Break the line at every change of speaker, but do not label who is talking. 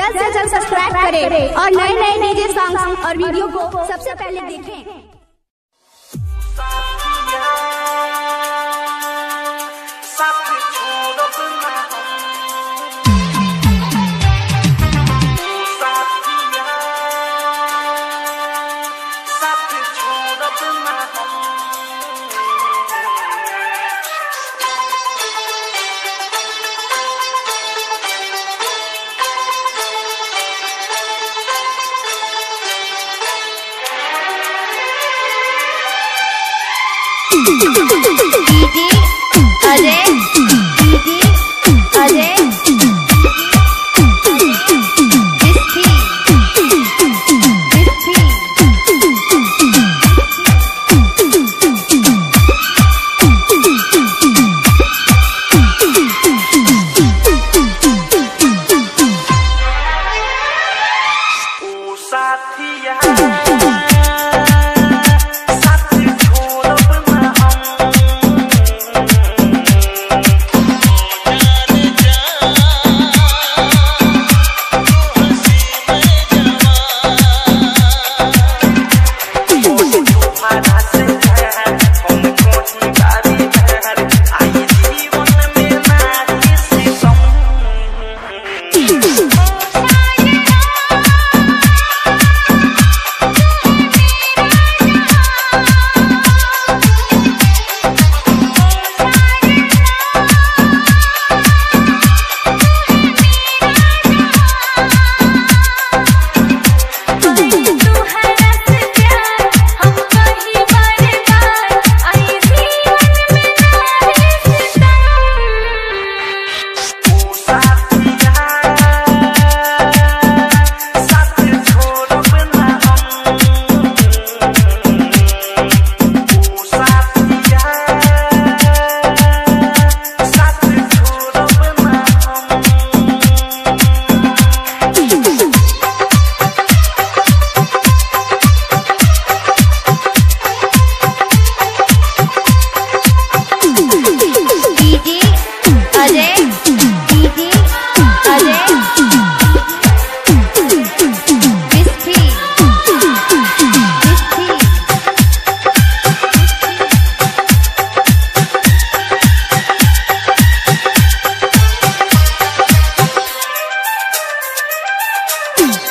जल्द से जल्द सब्सक्राइब करें और नए नए डीजे सॉन्ग और वीडियो को सबसे पहले देखें।
दीदी अरे दीदी
अरे Mm.